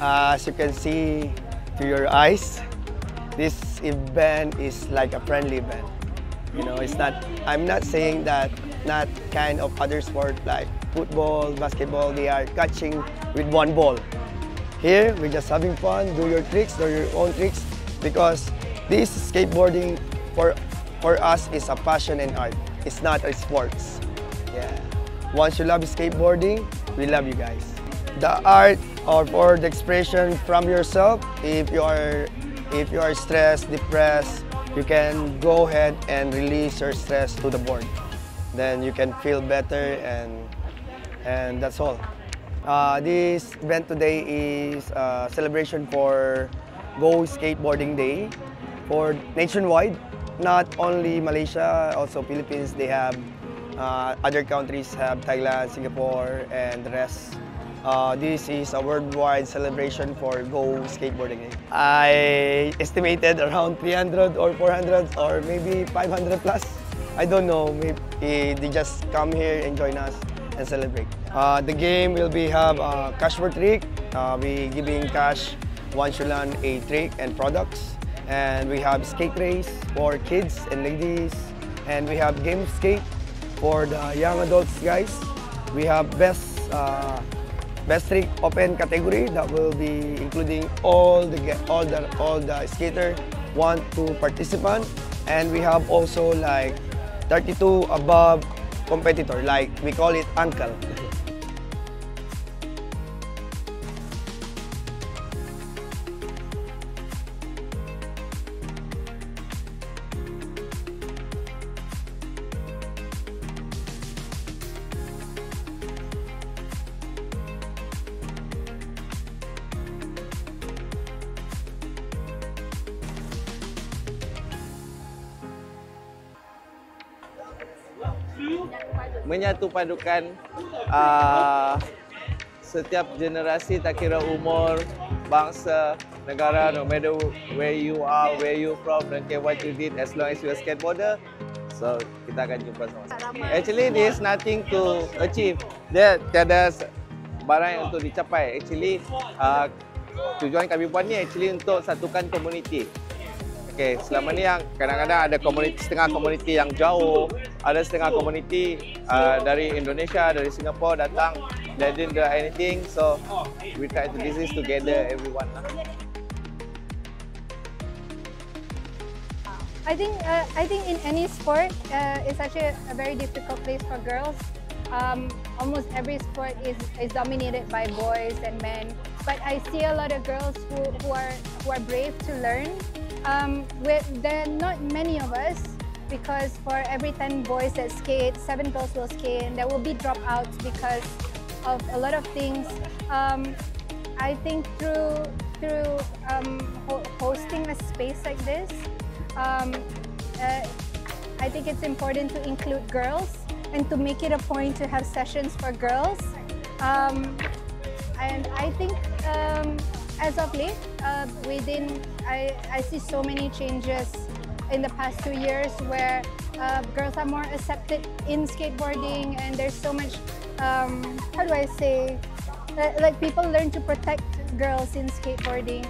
as you can see to your eyes, this event is like a friendly event. You know, it's not, I'm not saying that not kind of other sport like football, basketball, they are catching with one ball. Here, we're just having fun, do your tricks, do your own tricks, because this skateboarding for, for us is a passion and art. It's not a sports. Yeah. Once you love skateboarding, we love you guys. The art or for the expression from yourself, if you are if you are stressed, depressed, you can go ahead and release your stress to the board. Then you can feel better and and that's all. Uh, this event today is a celebration for Go Skateboarding Day for nationwide. Not only Malaysia, also Philippines. They have uh, other countries have Thailand, Singapore, and the rest. Uh, this is a worldwide celebration for Go Skateboarding. I estimated around 300 or 400 or maybe 500 plus. I don't know. Maybe they just come here and join us and celebrate. Uh, the game will be have uh, cash for trick. Uh, we giving cash once you learn a trick and products. And we have skate race for kids and ladies. And we have game skate for the young adults guys. We have best uh, best trick open category that will be including all the all the all the skater want to participant. And we have also like 32 above competitor like we call it uncle menyatu padukan uh, setiap generasi tak kira umur, bangsa, negara, no matter where you are, where you from, don't care what you did, as long as you are skateboarder, so kita akan jumpa sama-sama. Actually, there is nothing to achieve. Dia tiada barang yang untuk dicapai. Actually, uh, tujuan kami buat ni actually untuk satukan komuniti. Okay, selama ni yang kadang-kadang ada komuniti setengah komuniti yang jauh, ada setengah komuniti uh, dari Indonesia, dari Singapura datang, they didn't do anything, so we try to this is together everyone. I think uh, I think in any sport, uh, it's actually a very difficult place for girls. Um, almost every sport is, is dominated by boys and men, but I see a lot of girls who, who are who are brave to learn um, there are not many of us because for every 10 boys that skate, 7 girls will skate and there will be dropouts because of a lot of things. Um, I think through through um, ho hosting a space like this, um, uh, I think it's important to include girls and to make it a point to have sessions for girls. Um, and I think um, as of late, uh, within I, I see so many changes in the past two years where uh, girls are more accepted in skateboarding and there's so much, um, how do I say, uh, like people learn to protect girls in skateboarding